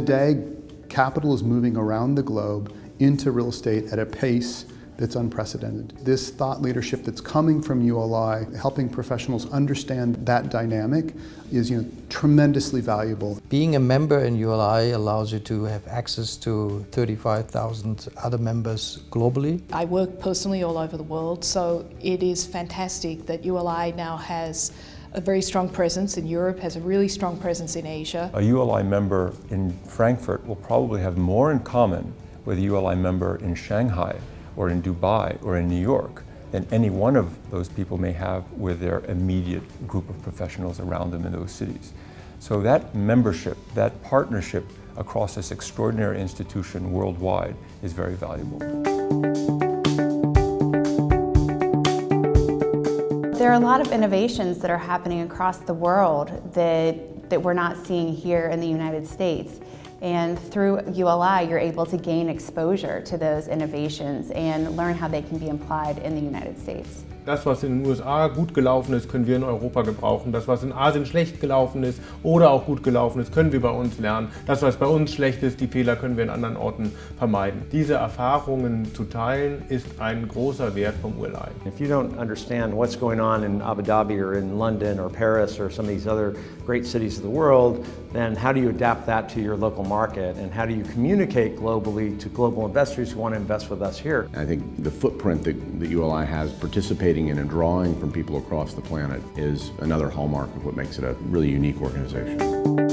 Today, capital is moving around the globe into real estate at a pace that's unprecedented. This thought leadership that's coming from ULI, helping professionals understand that dynamic, is you know, tremendously valuable. Being a member in ULI allows you to have access to 35,000 other members globally. I work personally all over the world, so it is fantastic that ULI now has a very strong presence in Europe, has a really strong presence in Asia. A ULI member in Frankfurt will probably have more in common with a ULI member in Shanghai or in Dubai or in New York than any one of those people may have with their immediate group of professionals around them in those cities. So that membership, that partnership across this extraordinary institution worldwide is very valuable. There are a lot of innovations that are happening across the world that, that we're not seeing here in the United States. And through ULI, you're able to gain exposure to those innovations and learn how they can be applied in the United States. Das, was in den USA gut gelaufen ist, können wir in Europa gebrauchen. Das, was in Asien schlecht gelaufen ist oder auch gut gelaufen ist, können wir bei uns lernen. Das, was bei uns schlecht ist, die Fehler können wir in anderen Orten vermeiden. Diese Erfahrungen zu teilen, ist ein großer Wert vom ULI. If you don't understand what's going on in Abu Dhabi or in London or Paris or some of these other great cities of the world, then how do you adapt that to your local market and how do you communicate globally to global investors who want to invest with us here? I think the footprint that, that ULI has participating in and drawing from people across the planet is another hallmark of what makes it a really unique organization.